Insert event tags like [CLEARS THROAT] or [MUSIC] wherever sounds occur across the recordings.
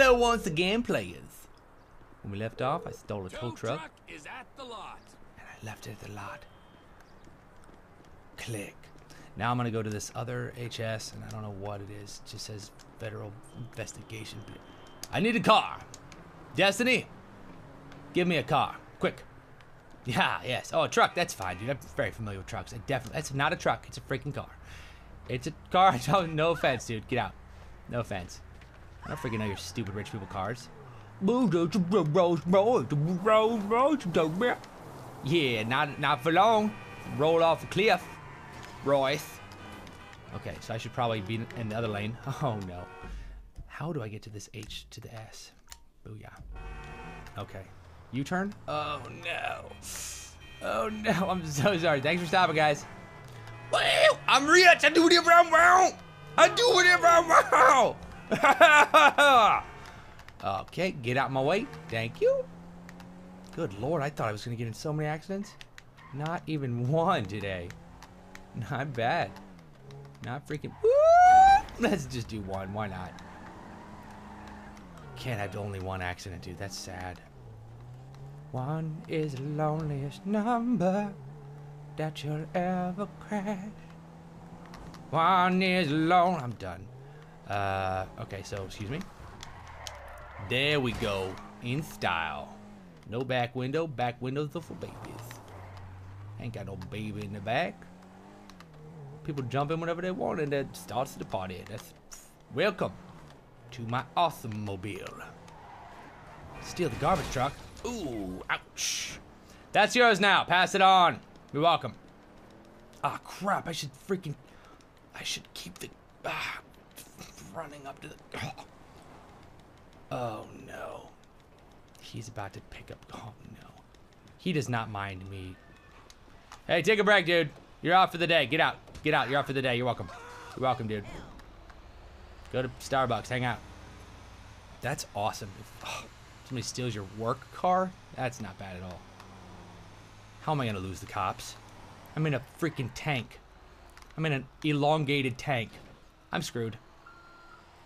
Hello once again, players. When we left off, I stole a tow truck is at the lot. and I left it at the lot. Click. Now I'm gonna go to this other HS, and I don't know what it is. It just says Federal Investigation. I need a car. Destiny, give me a car, quick. Yeah, yes. Oh, a truck. That's fine, dude. I'm very familiar with trucks. I definitely. That's not a truck. It's a freaking car. It's a car. [LAUGHS] No, no offense, dude. Get out. No offense. I don't freaking know your stupid rich people cars. Yeah, not not for long. Roll off a cliff, Royce. Okay, so I should probably be in the other lane. [LAUGHS] Oh no. How do I get to this H to the S? Booyah. Okay. U-turn? Oh no. Oh no, [LAUGHS] I'm so sorry. Thanks for stopping, guys. I'm rich. I do whatever I want. I do whatever I want. [LAUGHS] okay, get out my way. Thank you. Good lord, I thought I was gonna get in so many accidents. Not even [LAUGHS] one today. Not bad. Not freaking. [LAUGHS] Let's just do one. Why not? Can't have only one accident, dude. That's sad. One is the loneliest number that you'll ever crash. One is alone. I'm done. Uh, okay, so excuse me. There we go. In style. No back window. Back windows are for babies. Ain't got no baby in the back. People jump in whenever they want and that starts the party. That's welcome to my awesome mobile. Steal the garbage truck. Ooh, ouch. That's yours now. Pass it on. You're welcome. Ah, crap. I should freaking. I should keep the. Ah, running up to the. Oh. [GASPS] oh no. He's about to pick up. Oh no. He does not mind me. Hey, take a break, dude. You're out for the day. Get out. Get out. You're out for the day. You're welcome. You're welcome, dude. Go to Starbucks. Hang out. That's awesome. If, oh, somebody steals your work car, that's not bad at all. How am I gonna lose the cops? I'm in a freaking tank. I'm in an elongated tank. I'm screwed.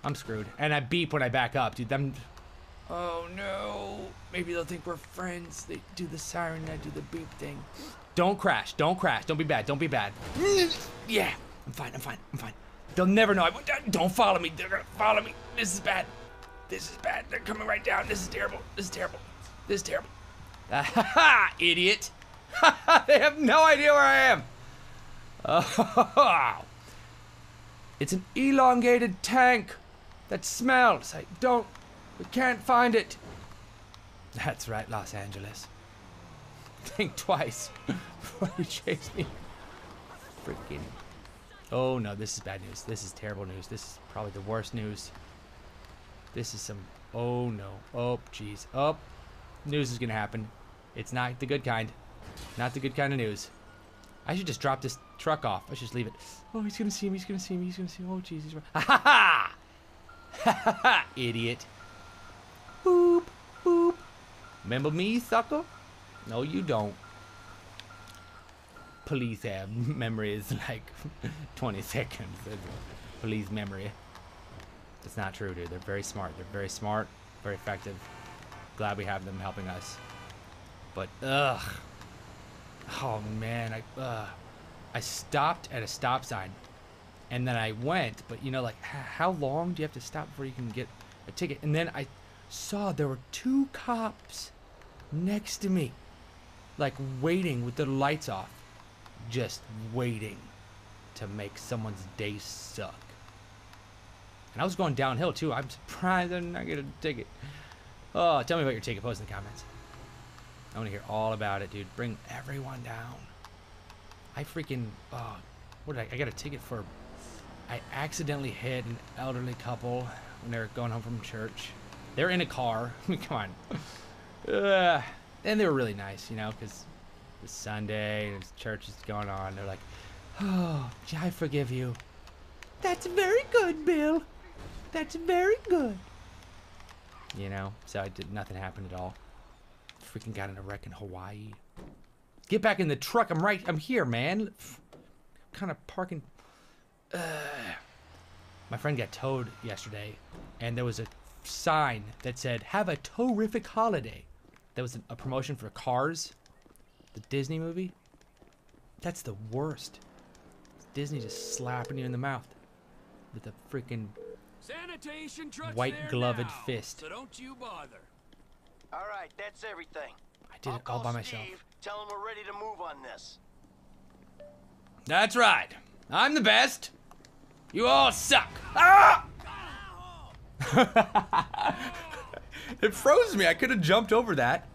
I'm screwed. And I beep when I back up, dude. I'm. Oh no. Maybe they'll think we're friends. They do the siren and I do the beep thing. Don't crash. Don't crash. Don't be bad. Don't be bad. [SNIFFS] Yeah. I'm fine. I'm fine. I'm fine. They'll never know. I, uh, don't follow me. They're gonna follow me. This is bad. This is bad. They're coming right down. This is terrible. This is terrible. This is terrible. ha, [LAUGHS] idiot. [LAUGHS] they have no idea where I am. Oh, [LAUGHS] it's an elongated tank that smells. I don't. We can't find it. That's right, Los Angeles. Think twice before you chase me. Freaking. Oh no, this is bad news. This is terrible news. This is probably the worst news. This is some. Oh no. Oh jeez. Oh, news is gonna happen. It's not the good kind. Not the good kind of news. I should just drop this truck off. I should just leave it. Oh, he's gonna see me. He's gonna see me. He's gonna see me. Oh jeez. He's. Ha ha ha! Ha [LAUGHS] ha! Idiot. Boop boop. Remember me, sucker? No, you don't. Police have [LAUGHS] memories like [LAUGHS] 20 seconds. Police memory. It's not true, dude. They're very smart. They're very smart, very effective. Glad we have them helping us. But ugh. Oh man, I uh, I stopped at a stop sign, and then I went. But you know, like how long do you have to stop before you can get a ticket? And then I saw there were two cops next to me, like waiting with their lights off, just waiting to make someone's day suck. And I was going downhill too. I'm surprised I did not get a ticket. Oh, tell me about your ticket. Post in the comments. I want to hear all about it, dude. Bring everyone down. I freaking, oh, what did I, I got a ticket for, I accidentally hit an elderly couple when they were going home from church. They're in a car. [LAUGHS] Come on. Uh, and they were really nice, you know, because it's Sunday and church is going on. They're like, oh, I forgive you. That's very good, Bill. That's very good. You know, so I did nothing happened at all. Freaking got in a wreck in Hawaii. Get back in the truck. I'm right. I'm here, man. Kind of parking. Uh, [SIGHS] my friend got towed yesterday, and there was a sign that said "Have a terrific holiday." That was a promotion for Cars, the Disney movie. That's the worst. Disney just slapping you in the mouth with a freaking Sanitation truck's white gloved now, fist. So don't you bother. All right, that's everything. I did I'll it all call by myself. Steve, tell him we're ready to move on this. That's right. I'm the best. You all suck. Ah! [LAUGHS] it froze me. I could have jumped over that.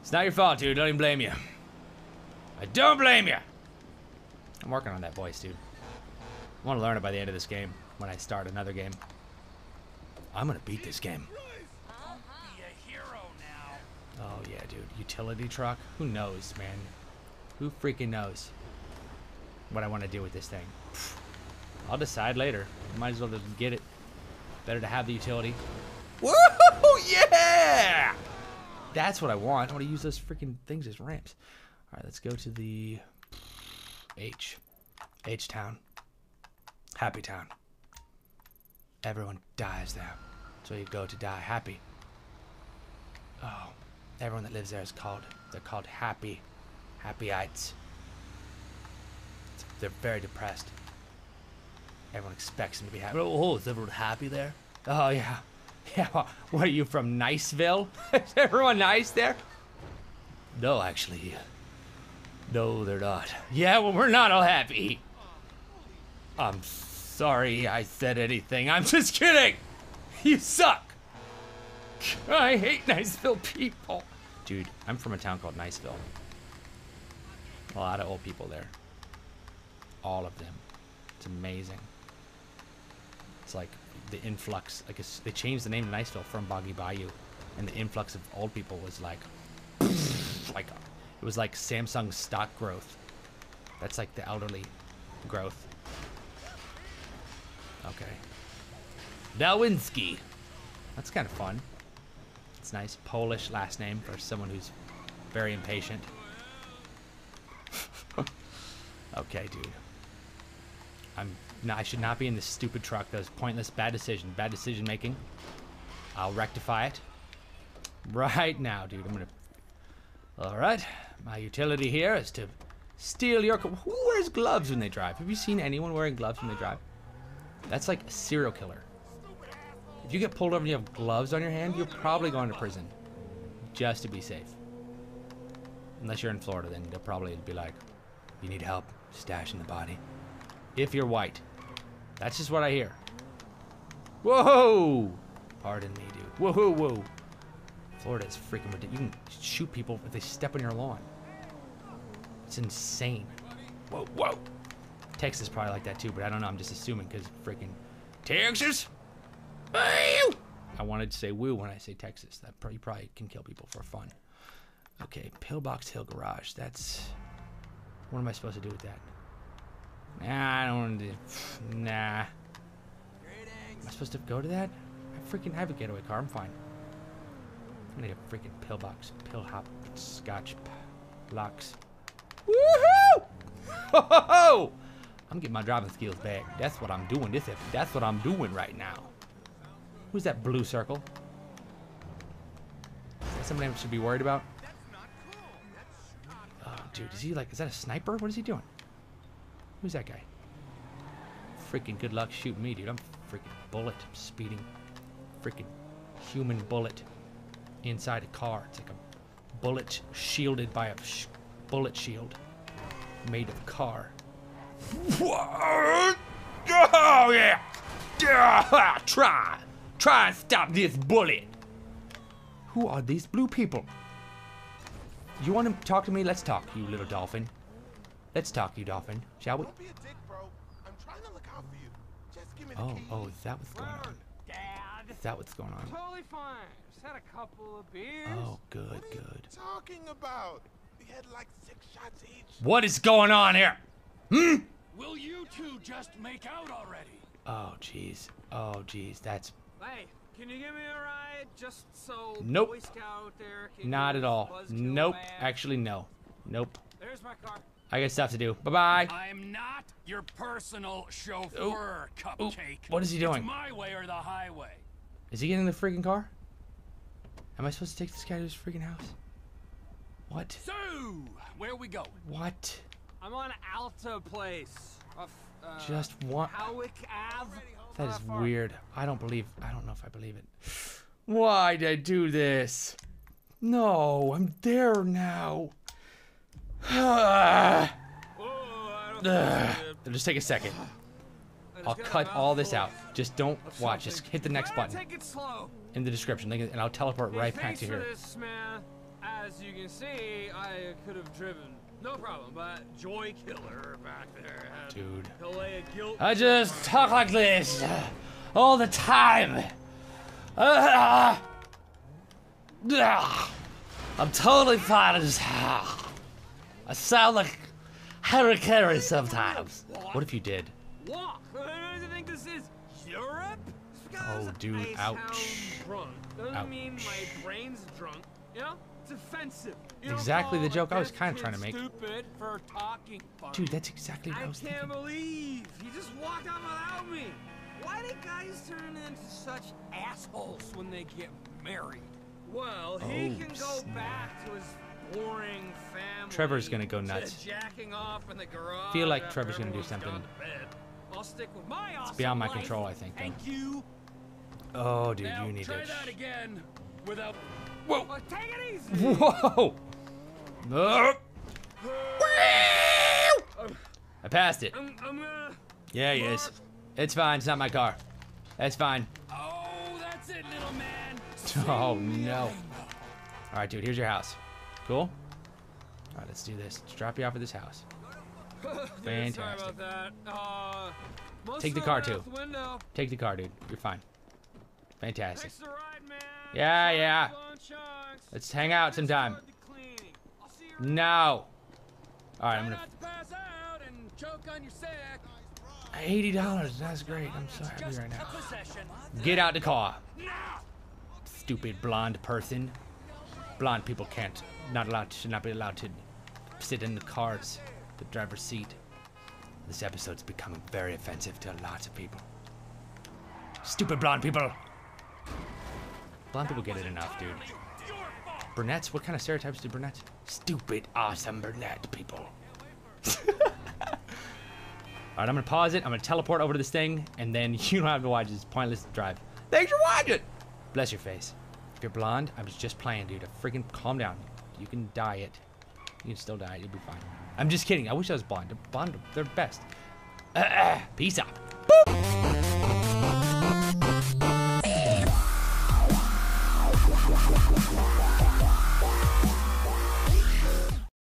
It's not your fault, dude. Don't even blame you. I don't blame you. I'm working on that voice, dude. I want to learn it by the end of this game when I start another game. I'm going to beat this game. Be a hero now. Oh, yeah, dude. Utility truck? Who knows, man? Who freaking knows what I want to do with this thing? I'll decide later. Might as well just get it. Better to have the utility. Whoa, yeah! That's what I want. I want to use those freaking things as ramps. All right, let's go to the H. H town. Happy town. Everyone dies there. So you go to die happy. Oh, everyone that lives there is called, they're called happy. Happyites. They're very depressed. Everyone expects them to be happy. Oh, is everyone happy there? Oh, yeah. [LAUGHS] Yeah, wha- what are you from Niceville? [LAUGHS] is everyone nice there? No, actually. No, they're not. Yeah, well, we're not all happy. I'm sorry I said anything. I'm just kidding. You suck. I hate Niceville people. Dude, I'm from a town called Niceville. A lot of old people there. All of them. It's amazing. It's like the influx. Like it's, they changed the name to Niceville from Boggy Bayou, and the influx of old people was like, [LAUGHS] like it was like Samsung stock growth. That's like the elderly growth. Okay. Dałwinski. That's kind of fun. It's nice. Polish last name for someone who's very impatient. [LAUGHS] okay, dude. I'm no, I should not be in this stupid truck. That was pointless. Bad decision. Bad decision making. I'll rectify it. Right now, dude. I'm gonna. All right. My utility here is to steal your. Who wears gloves when they drive? Have you seen anyone wearing gloves when they drive? That's like a serial killer. If you get pulled over and you have gloves on your hand, you're probably going to prison. Just to be safe. Unless you're in Florida, then they'll probably be like, you need help stashing the body. If you're white. That's just what I hear. Whoa! Pardon me, dude. Whoa, whoa, whoa. Florida is freaking ridiculous. You can shoot people if they step on your lawn. It's insane. Whoa, whoa. Texas probably like that too, but I don't know. I'm just assuming because freaking Texas. I wanted to say woo when I say Texas. That probably, probably can kill people for fun. Okay, Pillbox Hill Garage. That's. What am I supposed to do with that? Nah, I don't want to do. [SIGHS] Nah. Am I supposed to go to that? I freaking have a getaway car. I'm fine. I'm gonna get a freaking pillbox, pill hop, scotch, p- locks. Woohoo! Ho ho ho! I'm getting my driving skills back. That's what I'm doing. This, that's what I'm doing right now. Who's that blue circle? Is that somebody I should be worried about? Oh, dude, is he like? Is that a sniper? What is he doing? Who's that guy? Freaking good luck shooting me, dude. I'm freaking bullet speeding. Freaking human bullet inside a car. It's like a bullet shielded by a sh- bullet shield made of car. What? Oh yeah! Yeah! Try, try and stop this bullet. Who are these blue people? You want to talk to me? Let's talk, you little dolphin. Let's talk, you dolphin, shall we? Don't be a dick, bro. I'm trying to look out for you. Just give me the Oh, keys. oh, is that what's going on? Dad. Is that what's going on? Totally fine. Just had a couple of beers. Oh, good, What are you good. talking about? We had like six shots each. What is going on here? Hmm? Will you two just make out already? Oh, jeez. Oh, jeez. That's Hey, can you give me a ride just so Nope. Boy Scout there can not at all. Nope. back? Actually, no. Nope. There's my car. I got stuff to do. Bye bye. I'm not your personal chauffeur, Ooh, cupcake. what is he doing? It's my way or the highway. Is he getting in the freaking car? Am I supposed to take this guy to his freaking house? What? So, where we going? What? I'm on Alta Place. Off, uh, Just one. Hawick Ave. That Not is far. weird. I don't believe. I don't know if I believe it. Why did I do this? No, I'm there now. Just take a second. I'll cut all this out. Just don't watch. Just hit the next button Take it slow. in the description, and I'll teleport right back to here. As you can see, I could have driven. No problem, but Joy Killer back there Dude. to a guilt. I just talk like this all the time. Ah. Ah. I'm totally fine. I just. I sound like Harry Carey sometimes. What if you did? Walk. Uh, Do you think this is Europe? Oh, dude, I ouch. drunk. Doesn't mean Ouch. my brain's drunk. You know, it's offensive. You Exactly the joke I was kinda trying to make. Stupid for talking. funny. Dude, that's exactly what I I was can't thinking. believe he just walked out without me. Why do guys turn into such assholes when they get married? Well, he Oh, can go snap. back to his boring family. Trevor's gonna go nuts. Jacking off in the garage. Feel like Trevor's gonna do something. to bed. I'll stick with my awesome beyond my control, I think, though. Thank you. Oh, dude, you need try to. that again without. Whoa! Well, take it easy. Whoa! Oh. I passed it. I'm, I'm gonna. Yeah, he is. It's fine. It's not my car. That's fine. Oh, that's it, little man. [LAUGHS] Oh no. All right, dude. Here's your house. Cool. All right, let's do this. Let's drop you off at this house. [LAUGHS] Fantastic. about that. Uh, Take the car, too. the. Take the car, dude. You're fine. Fantastic. Thanks for the ride, man. Yeah, yeah. for blowing chunks. Let's hang out sometime. start the cleaning. I'll see you around. No. All right, I'm gonna. pass out and choke on your sack. Eighty dollars. That's great. I'm so happy right now. Get out the car. Stupid blonde person. Blonde people can't, not allowed, should not be allowed to sit in the cars, the driver's seat. This episode's becoming very offensive to lots of people. Stupid blonde people. Blonde people get it enough, dude. Brunettes? What kind of stereotypes do brunettes? Stupid, awesome brunette people. [LAUGHS] Alright, I'm gonna pause it. I'm gonna teleport over to this thing, and then [LAUGHS] you don't have to watch this pointless drive. Thanks for watching! Bless your face. If you're blonde, I was just playing, dude. Freaking calm down. You can dye it. You can still dye it. You'll be fine. I'm just kidding. I wish I was blonde. Blonde, they're best. [CLEARS THROAT] Peace out. Boop!